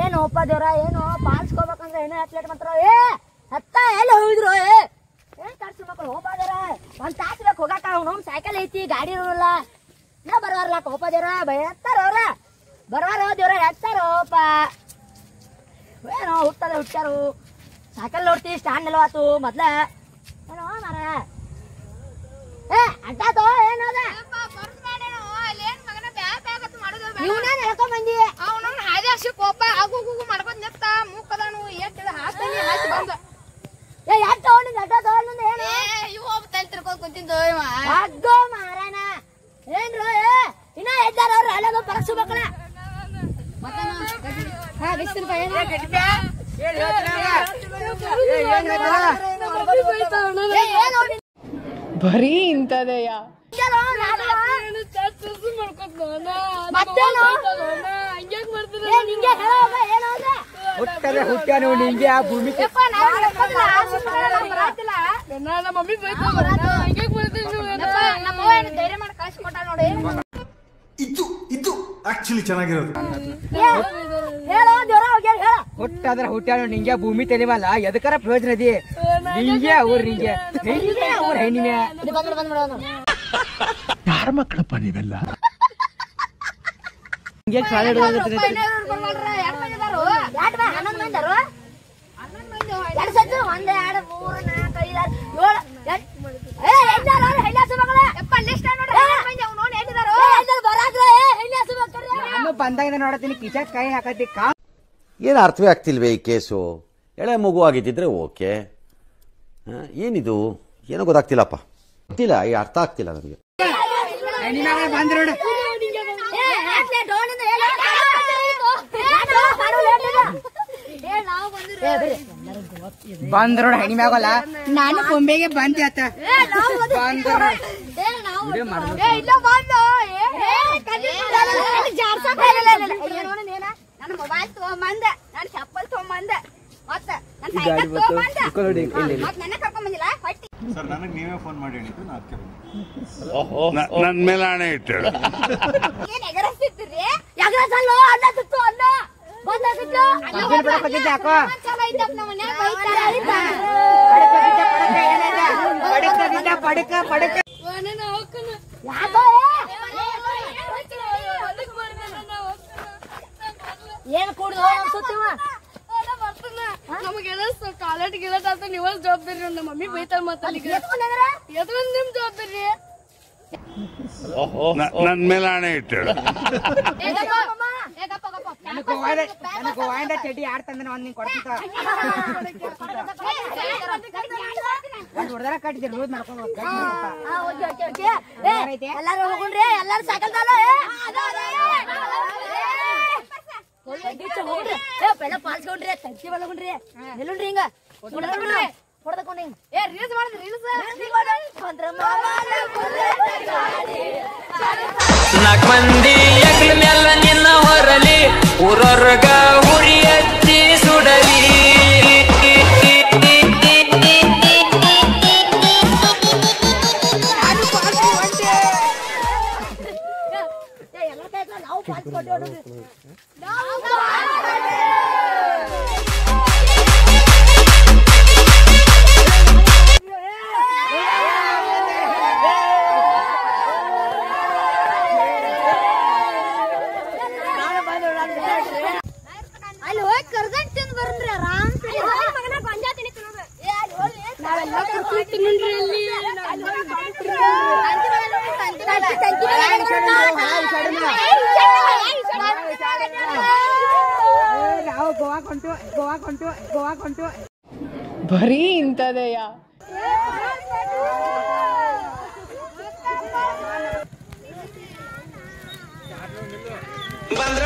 ಏನು ಅಪ್ಪ ದೇವ್ರ, ಏನು? ಪಾಲ್ಸ್ಕೋಬೇಕಂದ್ರೆ ಏನೋ ಅತ್ಲೇಟ್ ಮಾತ್ರ. ಏ, ಹತ್ತ, ಎಲ್ಲಿ ಹೋಗಿದ್ರು? ಏ ಏನ್ ಕರ್ಸಿ ಮಕ್ಕಳು ಹೋಪ ದೇವ್ರ. ಒಂದ್ ತಾಸ್ ಬೇಕು, ಹೋಗಾಕ. ಅವ್ನು ಸೈಕಲ್ ಐತಿ, ಗಾಡಿ ಇರೋಲ್ಲ ನಾ ಬರವಾರಲ್ಲ ಹೋಪ ದೇವ್ರ? ಎತ್ತಾರ ಅವ್ರ. ಬರವಾರ ದೇವ್ರ ಎತ್ತಾರೋಪ ಏನೋ ಹುಟ್ಟದ ಹುಟ್ಟಾರು ಸೈಕಲ್ ನೋಡ್ತಿ ಸ್ಟ್ಯಾಂಡ್ ನಿಲ್ವಾತು ಮೊದ್ಲ. ಏನೋ ಮಾರ ಏ, ಅಡ್ಡಾತೋ ಏನೋದ ಬರೀ ಇಂಥದೆಯ? ಹುಟ್ಟರೆ ನೋಡಿ ಹಿಂಗೆ ಆ ಭೂಮಿ ಧೈರ್ಯ ಮಾಡಿ ಕಳ್ಸಿ ಕೊಟ್ಟ ನೋಡಿ ಇದು ಇದು ಆಕ್ಚುಲಿ ಚೆನ್ನಾಗಿರೋದು ಹೇಳೋ ದೇವ್ರ ಹೋಗ್ಯಾರ ಹೇಳ ಹುಟ್ಟಾದ್ರೆ ಹುಟ್ಟ್ಯಾನು ನಿಂಗೆ ಭೂಮಿ ತೆಲಿವಲ್ಲ ಎದಕ್ಕಾರ ಪ್ರಯೋಜನ ಅದಿ ನಿಂಗೆ ಅವ್ರ ನಿಂಗೆ. ನಿಂಗೆ ಅವ್ರ ಹೆಣ್ಣಿನ ಇದು ಯಾರ ಮಕ್ಕಳಪ್ಪ ನೀವೆಲ್ಲ? ಹಿಂಗೆ ಹಿಡ್ದಾಗತ್ತೆ ಬಂದಾಗ ನೋಡತ್ತೀನಿ ಕಿಚಕ್ ಕೈ ಹಾಕತ್ತಿ ಕಾ ಏನು ಅರ್ಥವೇ ಆಗ್ತಿಲ್ವೇ ಈ ಕೇಸು? ಎಳೆ ಮಗು ಆಗಿದ್ದಿದ್ರೆ ಓಕೆ. ಏನಿದು? ಏನೋ ಗೊತ್ತಾಗ್ತಿಲ್ಲಪ್ಪ. ಗೊತ್ತಿಲ್ಲ ಈ ಅರ್ಥ ಆಗ್ತಿಲ್ಲ ನನಗೆ. ಬಂದ್ ನೋಡ ಹೆಣ್ಣಿ ಮ್ಯಾಗಲ್ಲ ನಾನು ಕೊಂಬೆಗೆ ಬಂದೆ ಆತ. ಬಂದ್. ನನ್ನ ಮೊಬೈಲ್ ತಗೊಂಬಂದೆ ನನ್ನ ಚಪ್ಪಲ್ ತಗೊಂಬಂದೆ ಮತ್ತ ನನ್ನ ಸೈಕಲ್ ತಗೊಂಬಂದೆ. ಮತ್ತ ನನ್ನ ಕರ್ಕೊಂಡ್ ಬಂದಿಲ್ಲ ಹೊಟ್ಟಿ. ಸರ್ ನನಗೆ ನೀವೇ ಫೋನ್ ಮಾಡಿ ಹೇಳಿದ್ದು ನಾ ಅದಕ್ಕೆ ನನ್ ಮೇಲೆ ಹಣೆ ಇಟ್ಟು ಏನ್ ಎಗರಸ್ತಿರ್ತೀರಿ ಎಗರಸಲ್ಲೋ ಅನ್ನ ತಿತ್ತು ಅನ್ನ. ಬಂದ ತಿತ್ತು ಅಜ್ಜನ್ ಬಿಡಕ್ ಹೋಗಿದ್ದೆ ಯಾಕೋ? ಚಲೋ ಐತಪ್ಪ ನಮ್ಮ ಮನ್ಯಾಗ ಬೈತಾರ ಆಯ್ತಾ? ಪಡಕ ಪಡಕ ಪಡಕ ಯಾಕೋ ಏನ್ ಕುಡ್ದು ಅನ್ಸುತ್ತೀವ ನಮಗೆಲ್ಲ ಕಾಲೇಜ್ ಗಿಲೆಟ್ ಅಂತ ನೀವ್ ಜವಾಬ್ದಾರಿ ನಮ್ಮ ಮಮ್ಮಿ ಬೈತಾರ ಮತ್ತ ಎತ್ಕೊಂಡಂದ್ರ ಎದ್ಕೊಂಡ್ ನಿಮ್ ಜವಾಬ್ದಾರಿ. ನನ್ ಮೇಲೆ ಹಣೆ ಇಟ್ಟು ಚಡ್ಡಿ ಆಡ್ತಂದ್ರೆ ಒಂದ್ ನಿಂಗೆ ಕೊಡ್ತಿದ್ದ ಒಂದ್ ಹೊಡೆದಾರ ಕಟ್ಟಿದ್ದೆ ಲೂಸ್ ಮಾಡ್ಕೊಂಡು ಎಲ್ಲಾರು ಹೋಗ್ರಿ ಎಲ್ಲಾರು ಸೈಕಲ್ ಪೆಲ್ಲ ಪಾಲ್ಸ್ಕೊಂಡ್ರಿ ತಗ್ಸಿ ಬಲ್ಲಗುಣ್ರಿ ನಿಲ್ಲುಣ್ರಿ ಹಿಂಗ. ಹೊಡ್ದಕೊಂಡ್ರಿ ಹೊಡ್ದಕೊಂಡ್ ಹಿಂಗ ಏ ರೀಲ್ಸ್ ಮಾಡಿದ್ರಿ ರೀಲ್ಸ್. ನಾಲ್ಕು ಮಂದಿ ಎಗ್ಲ ಮ್ಯಾಲ ನಿನ್ನ ಹೊರಲಿ. ಊರೊರ್ಗ ನಾವು ಗೋವಾ ಕೊಂಟು ಗೋವಾ ಕೊಂಟು ಗೋವಾ ಕೊಂಟು ಬರೀ ಇಂಥದೆಯ? ಹುಡುಗಿ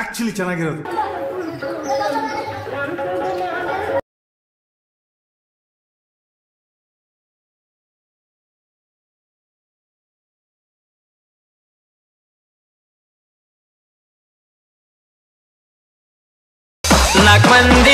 ಆಕ್ಚುಲಿ ಚೆನ್ನಾಗಿರೋದು. ನಾಲ್ಕು ಮಂದಿ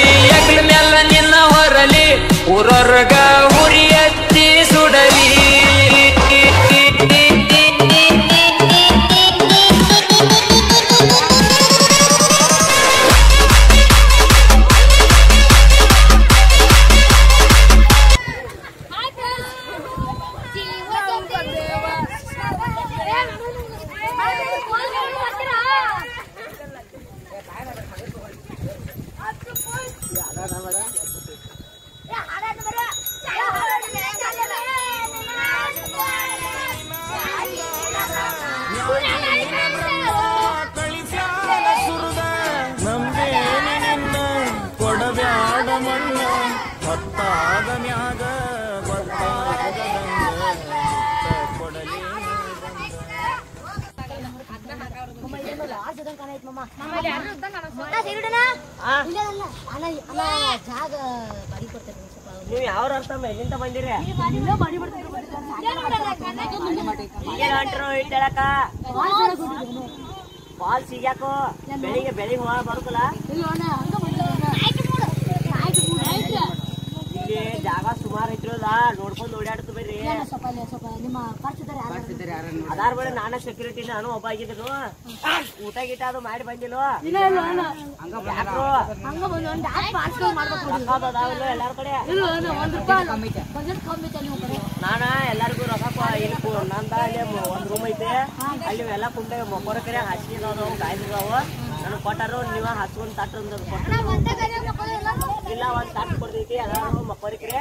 ನೀವು ಯಾವ ಅರ್ಥ ಎಲ್ಲಿಂದ ಬಂದಿರಿ ಈಗ ಹೊಂಟ್ರು ಇಟ್ಟಳಕ ಬಾಲ್ ಸಿಗ್ಯಾಕೋ ಬೆಳಿಗ್ಗೆ ಬೆಳಿಗ್ಗೆ ಹೋಗ ಬರುತ್ತಲ್ಲ ಇಲ್ಲಿ ಜಾಗ ಸುಮಾರು ಐತ್ರಲ್ಲ ನೋಡ್ಕೊಂಡು ಓಡಾಡ್ತು ಬರ್ರಿ ಸ್ವಲ್ಪ ಸ್ವಲ್ಪ ನಿಮ್ಮ ಅದಾರ ಬಳಿ ನಾನು ಸೆಕ್ಯೂರಿಟಿ ನಾನು ಒಬ್ಬ ಆಗಿದ್ರು ಊಟ ಗೀಟ ಅದು ಮಾಡಿ ಬಂದಿಲ್ವ? ಎಲ್ಲಾರ ಕಡೆ. ನೀವು ಕಡೆ. ನಾನ ಎಲ್ಲರಿಗೂ ರೊಕ್ಕ ಕೊ- ಇಲ್ಲಿ ಕು- ನಂದ ಅಲ್ಲಿ ಒಂದ್ ರೂಮ್ ಐತೆ. ಅಲ್ಲಿ ಎಲ್ಲ ಕುಂಟೆ ಮೊಕ್ಕೋರ ಕರೆ ಹಾಸಿಗೆ ಗಾಯದಿದಾವು ನನಗೆ ಕೊಟ್ಟಾರು ನೀವ ಹಚ್ಕೊಂಡ್ ತಟ್ಟ ಇಲ್ಲ ಒಂದ್ ತಟ್ಟು ಕೊಡ್ತೈತಿ ಎಲ್ಲಾರು ಮಕ್ಕೋರಿ ಕರೆ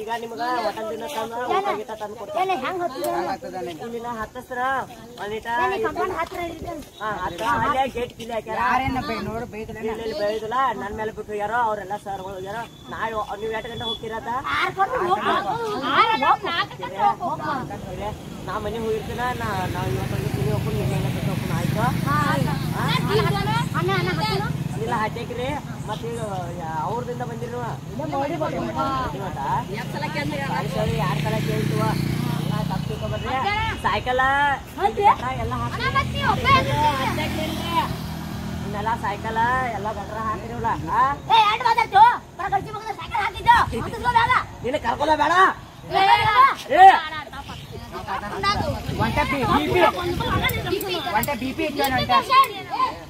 ಈಗ ನಿಮ್ಗ ಒಟ್ಟ ದಿನ ತಂದ ಊಟ ಗೀಟ ತಂದು ಕೊಡ್ತಾರೆ ಹೆಂಗ್ ಹತ್ತಿರ ಇಲ್ಲಿನ ಹತ್ತಸ್ರ ಒಂದಿಟ ಕಂಪೌಂಡ್ ಹತ್ತಿರ ಇರ್ತೇನೆ ಹಾ, ಹತ್ತ ಅಲ್ಲೇ ಗೇಟ್ ಕಿಲಿ ಹಾಕ್ಯಾರ ಬೆಳೆದಿಲ್ಲ ನನ್ ಮೇಲೆ ಬಿಟ್ಟು ಹೋಗ್ಯಾರ ಅವ್ರೆಲ್ಲ ಸರ್ ಹೋಗ್ಯಾರ ನಾಳೆ ನೀವ್ ಎಷ್ಟು ಗಂಟೆ ಹೋಗ್ತಿರತ್ತ ನಾ ಮನೆ ಹೋಗಿರ್ತೀನ ನಾ ನಾವ್ ಇವತ್ತೊಂದು ಹೋಗ್ಕೊಂಡು ಹೋಗ್ಕೊಂಡು ಆಯ್ತು ಹಟ್ಟೇಕ್ರಿ ಮತ್ತೆ ಈಗ ಅವ್ರದಿಂದ ಬಂದಿರುವ ಯಾರ್ ಸಲ ಕೇಳ್ತೀವ? ತಪ್ಪಿಕೊಂಡ್ಬರ್ರಿ ಸೈಕಲ್ ಎಲ್ಲ ಇನ್ನೆಲ್ಲ ಸೈಕಲ್ ಎಲ್ಲ ಗಟ್ರ ಹಾಕಿರಿವಲ್ಲ ನಿನ್ನ ಕರ್ಕೊಲ್ಲ ಬೇಡ ಒಂಟ ಬಿ ಪಿ. ಒಂಟ ಬಿ ಪಿ. ಮಾತಿ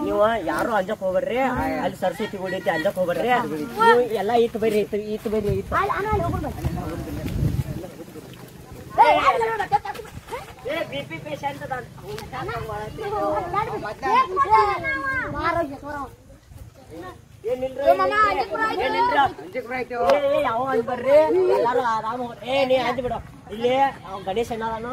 ನೀವು ಯಾರು ಅಂಜಕ್ ಹೋಗ್ರಿ ಅಲ್ಲಿ ಸರಸ್ವತಿ ಗುಡಿ ಐತಿ ಅಂಜಕ್ ಹೋಗ್ಬೇಡ್ರಿ ನೀವು ಎಲ್ಲ ಈತ್ ಬರ್ರಿ ಈತ್ ಈತ್ ಬರ್ರಿ ಏನಿಲ್ರಿ? ಯಾವ ಅಂದ್ ಬರ್ರಿ? ಎಲ್ಲಾರು ಆರಾಮ ಹೋಗ್ರಿ. ಏ ನೀ ಅಂಜ್ ಬಿಡು. ಇಲ್ಲಿ ಗಣೇಶ್ ಅನ್ನದಾನು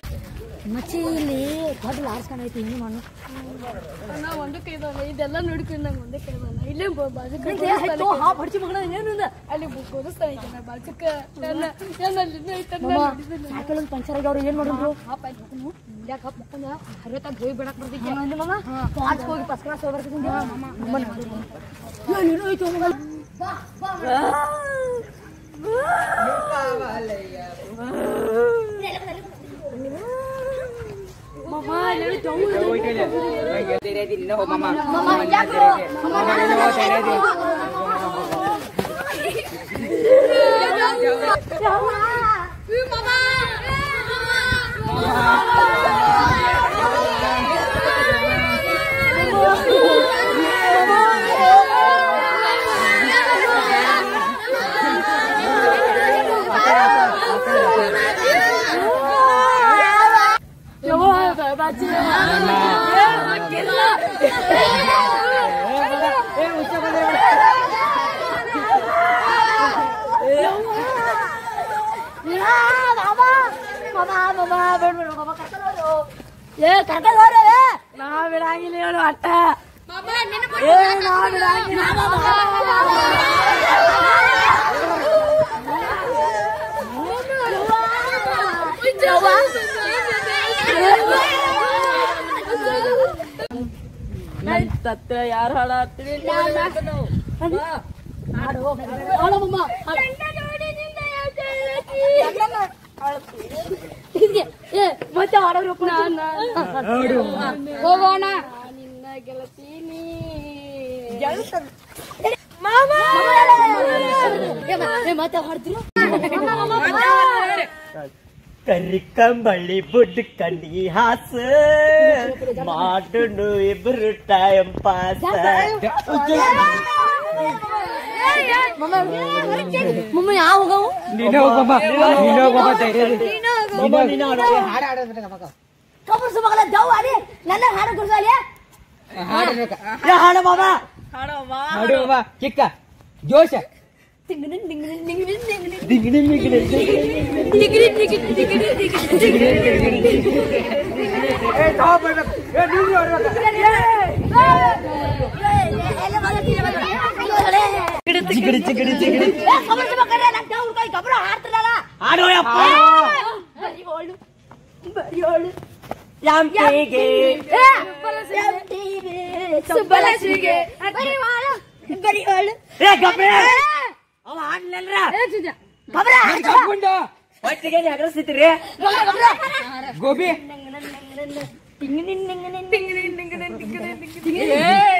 ಮಚ್ಚಿ ಇಲ್ಲಿ ದೊಡ್ಡ ಲಾರ್ಜ್ ಕಾಣೈತಿ ಇನ್ನು ಮಾಡು ನಾ ಒಂದಕ್ಕೆ ಇದೆಲ್ಲ ನೋಡ್ಕೊಂಡು ನಂಗೆ ಒಂದೇ ಕೈದಲ್ಲ ಇಲ್ಲೇ ಬಾಜು ಹಾ ಪಡ್ಚಿ ಮಗಳ ಏನಿಂದ ಅಲ್ಲಿ ಗೋದಿಸ್ತಾ ಇದ್ದಾನೆ ಬಾಜುಕ. ನನ್ನ ನನ್ನ ಅಲ್ಲಿಂದ ಐತಲ್ಲ ಸೈಕಲ್ ಒಂದು ಪಂಚರ್ ಆಗ್ಯಾವ್ರು ಏನ್ ಮಾಡಿದ್ರು ಹಾಪ್ ಮಕ್ಕಂದ ಹೋಗಿ ಬಿಡಕ್ ಬರ್ತಿದ್ದೆ ಅಂದೆ ಮಮ್ಮ ಪಾಲ್ಸ್ ಹೋಗಿ ಫಸ್ಟ್ ಕ್ಲಾಸ್ ಹೋಗಿ ಏನು ಐತು ಹೋಗ್ತೀನಿ. ಮಮ್ಮ ಯಾಕ್ರು? ಮಮ್ಮ ನಾನು ಮಾಮ ಏ ಕರ್ಕೊಂಡು ಹೋರು ಏ ನಾ ಬಿಡಂಗಿಲ್ಲ ಹೇಳು ಅಟ್ಟ ಏ ನಾ ಬಿಡಂಗಿಲ್ಲ ನನ್ ತತ್ತ ಯಾರು ಹಾಳಾಗ್ತೀವಿ ಮತ್ತೆ ಆಡೋರು ಹೋಗೋಣ. ನಿನ್ನ ಗೆಳತೀನಿ ಮತ್ತೆ ಹೊಡ್ತೀರ ಕರಿಕಂಬಳಿ ಬುಡ್ ಕಣ್ಣಿ ಹಾಸ ಮಾಡು ಇಬ್ರು ಟೈಮ್ ಪಾಸ್ मम्मा यहाँ होगा वो? नीना होगा बाबा नीना होगा बाबा नीना होगा बाबा नीना होगा हाड़ हाड़ बेटा का। कब से मगला जाओ अरे नन्ना हाड़ गुरसा लिया हाड़ बेटा हाड़। बाबा। हाड़ बाबा। हाड़ बाबा किक्का जोश ए ನನ್ನ ದವ್ ಕೈ ಕಬರ ಹಾಡ್ತಿರಲ್ಲ ಹಾಡೋಯಪ್ಪ ಬರಿ ಓಳು ಬರಿ ಓಳು ಯಾಂಪಿಗೆ ಸುಬ್ಬಲಕ್ಷ್ಮಿಗೆ ಬರಿ ಓಳು ಬರಿ ಓಳು ಏ ಗಬ್ಬೆ ಅವ ಹಾಡ್ಲಲ್ರ ಕಬರ ಒಟ್ಟಿಗೆ ಹಗಲಿಸ್ತಿರಿ ಗೋಬಿ ಮಾಮ ಮಾಮ ಉಪೇಂದ್ರ ಹಾಡಂದ್ರೆ ಬಹಳ ಇಷ್ಟ